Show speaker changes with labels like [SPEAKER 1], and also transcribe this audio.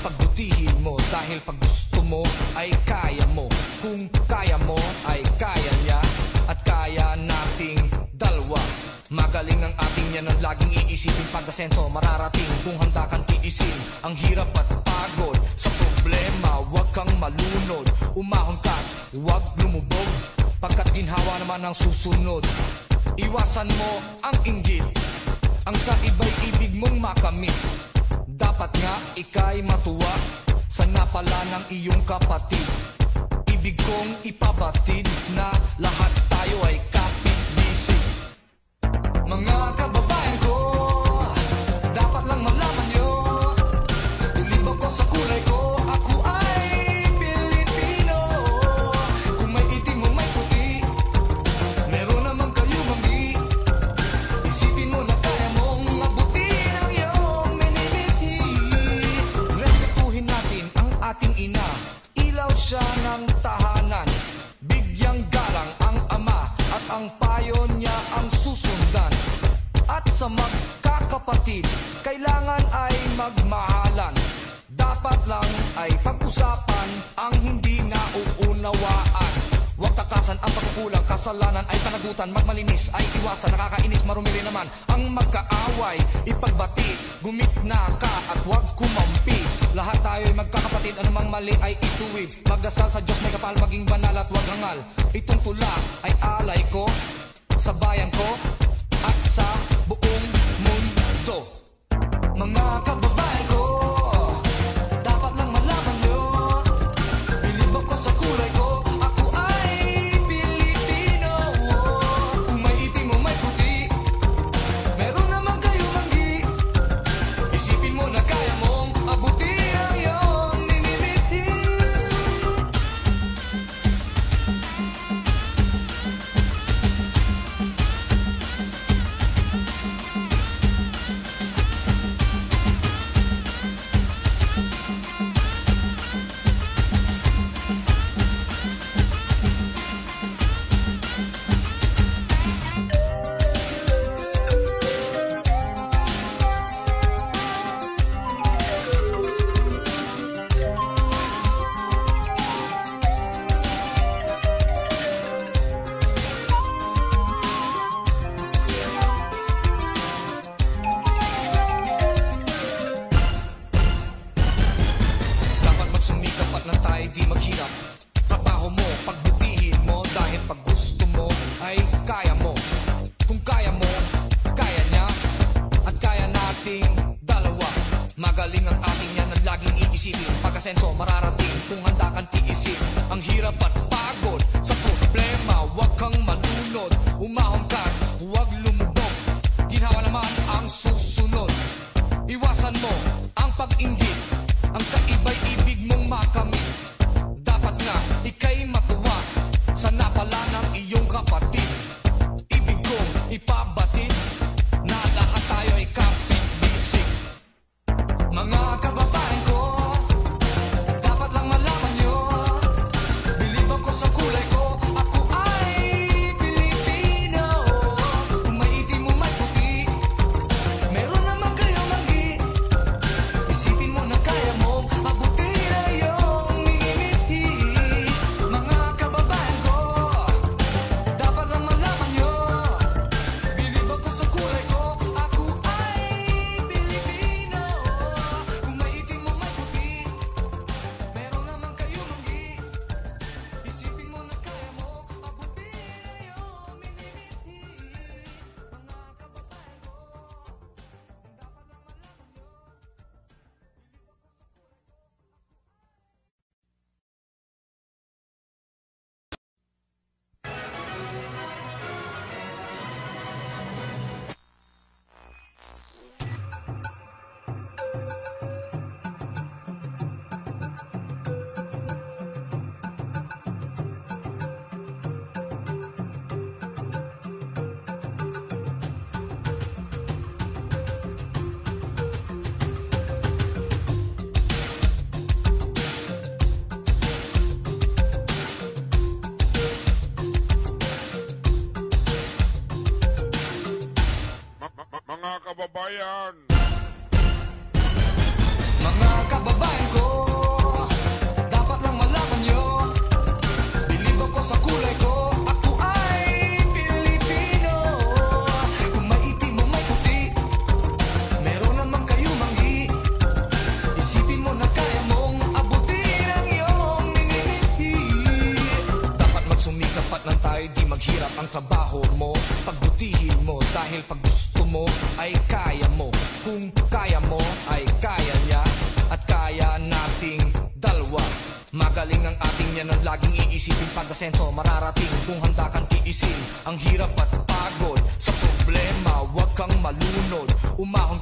[SPEAKER 1] Pagbutihin mo dahil pag gusto mo ay kaya mo. Kung kaya mo ay kaya niya At kaya nating dalawa. Magaling ang ating yan ang laging iisipin Pag-asenso mararating. Kung handa kang tiisin Ang hirap at pagod. Sa problema Huwag kang malunod. Umahon ka, huwag lumubog. Pagkat ginhawa naman ang susunod Iwasan mo ang inggit. Ang sa iba'y ibig mong makamit Dapat nga ika'y matuwa. Sa napala ng iyong kapatid. Ibig kong ipabatid na lahat tayo ay kapit-bisig siya ng tahanan. Bigyang galang ang ama At ang payo niya ang susundan. At sa magkakapatid Kailangan ay magmahalan. Dapat lang ay pag-usapan Ang hindi nauunawaan. Huwag takasan ang pagkukulang Kasalanan ay panagutan. Magmalinis ay iwasan Nakakainis marumi rin naman Ang magkaaway. Ipagbati Gumitna ka at huwag Lahat tayo ay magkakapatid. Anumang mali ay ituwid. Magdasal sa Diyos may kapal Maging banal at huwag hangal Itong tula ay alay ko Sa bayan ko At sa tayo di maghirap. Trabaho mo, pagbutihin mo Dahil pag gusto mo ay kaya mo. Kung kaya mo, kaya niya. At kaya nating dalawa. Magaling ang ating yan ang laging iisipin. Pagkasenso mararating kung handa kang tiisin. Ang hirap at pagod sa problema Huwag kang malunod, umahon ka Huwag lumubog, ginhawa naman ang susunod. Iwasan mo ang pag-inggit. Ang sa kababayan. Mga kababayan ko, dapat lang malaman nyo, bilib ako sa kulay ko. Ako ay Pilipino. Kung may itim o naman kayo manghi. Isipin mo na kaya mong abutin ang iyong miniti. Dapat magsumikap at ng di maghirap ang trabaho mo. Pagbutihin mo dahil pag gusto mo ay kaya mo. Kung kaya mo ay kaya niya. At kaya nating dalawa. Magaling ang ating yan ang laging iisipin. Pag asenso mararating. Kung handa kang tiisin Ang hirap at pagod. Sa problema Huwag kang malunod. Umahon